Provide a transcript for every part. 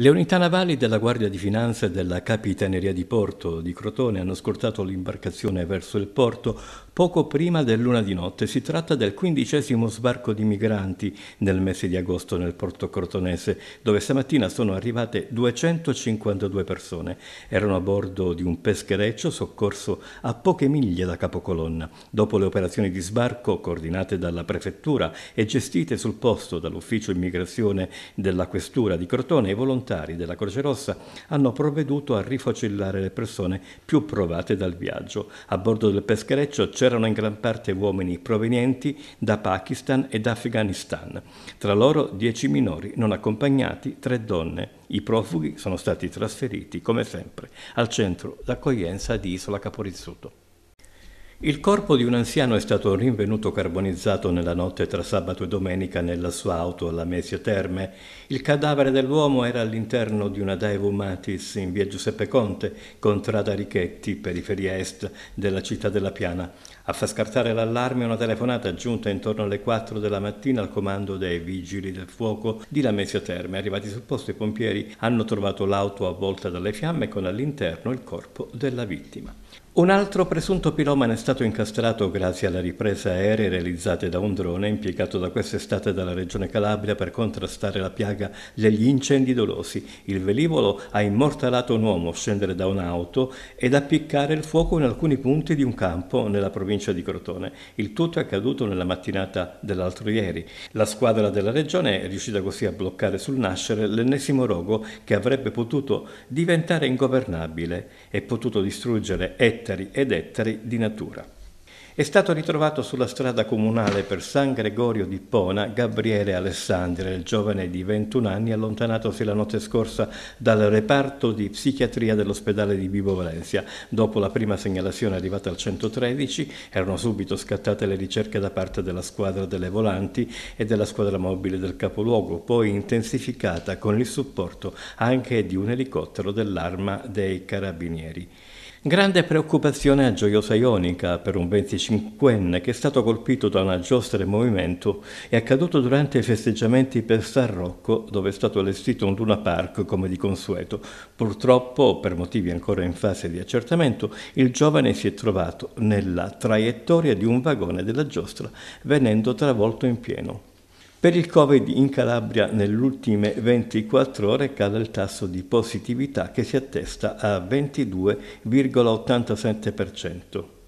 Le unità navali della Guardia di Finanza e della Capitaneria di Porto di Crotone hanno scortato l'imbarcazione verso il porto poco prima del luna di notte. Si tratta del quindicesimo sbarco di migranti nel mese di agosto nel porto crotonese, dove stamattina sono arrivate 252 persone. Erano a bordo di un peschereccio soccorso a poche miglia da Capocolonna. Dopo le operazioni di sbarco coordinate dalla prefettura e gestite sul posto dall'ufficio immigrazione della questura di Crotone, i volontari volontari della Croce Rossa hanno provveduto a rifocillare le persone più provate dal viaggio. A bordo del peschereccio c'erano in gran parte uomini provenienti da Pakistan ed Afghanistan. Tra loro dieci minori non accompagnati, tre donne. I profughi sono stati trasferiti, come sempre, al centro d'accoglienza di Isola Caporizzuto. Il corpo di un anziano è stato rinvenuto carbonizzato nella notte tra sabato e domenica nella sua auto alla Mesio Terme. Il cadavere dell'uomo era all'interno di una Daewoo Matis in via Giuseppe Conte, contrada Richetti, periferia est della città della Piana. A far scartare l'allarme una telefonata giunta intorno alle 4 della mattina al comando dei vigili del fuoco di Lamezio Terme. Arrivati sul posto i pompieri hanno trovato l'auto avvolta dalle fiamme con all'interno il corpo della vittima. Un altro presunto piromane è stato incastrato grazie alle riprese aeree realizzate da un drone impiegato da quest'estate dalla Regione Calabria per contrastare la piaga degli incendi dolosi. Il velivolo ha immortalato un uomo scendere da un'auto ed appiccare il fuoco in alcuni punti di un campo nella provincia di Crotone. Il tutto è accaduto nella mattinata dell'altro ieri. La squadra della Regione è riuscita così a bloccare sul nascere l'ennesimo rogo che avrebbe potuto diventare ingovernabile e potuto distruggere ettari ettari ed ettari di natura. È stato ritrovato sulla strada comunale per San Gregorio di Pona Gabriele Alessandria, il giovane di 21 anni allontanatosi la notte scorsa dal reparto di psichiatria dell'ospedale di Vibo Valencia. Dopo la prima segnalazione arrivata al 113 erano subito scattate le ricerche da parte della squadra delle volanti e della squadra mobile del capoluogo, poi intensificata con il supporto anche di un elicottero dell'arma dei carabinieri. Grande preoccupazione a Gioiosa Ionica per un 25enne che è stato colpito da una giostra in movimento e accaduto durante i festeggiamenti per San Rocco dove è stato allestito un Luna Park come di consueto. Purtroppo, per motivi ancora in fase di accertamento, il giovane si è trovato nella traiettoria di un vagone della giostra venendo travolto in pieno. Per il Covid in Calabria nelle ultime 24 ore cala il tasso di positività che si attesta a 22,87%.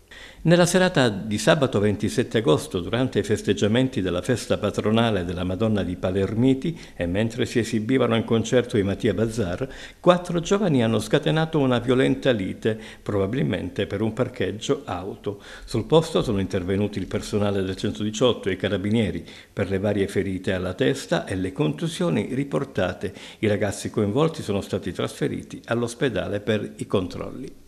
Nella serata di sabato 27 agosto, durante i festeggiamenti della festa patronale della Madonna di Palermiti e mentre si esibivano in concerto i Mattia Bazar, quattro giovani hanno scatenato una violenta lite, probabilmente per un parcheggio auto. Sul posto sono intervenuti il personale del 118 e i carabinieri per le varie ferite alla testa e le contusioni riportate. I ragazzi coinvolti sono stati trasferiti all'ospedale per i controlli.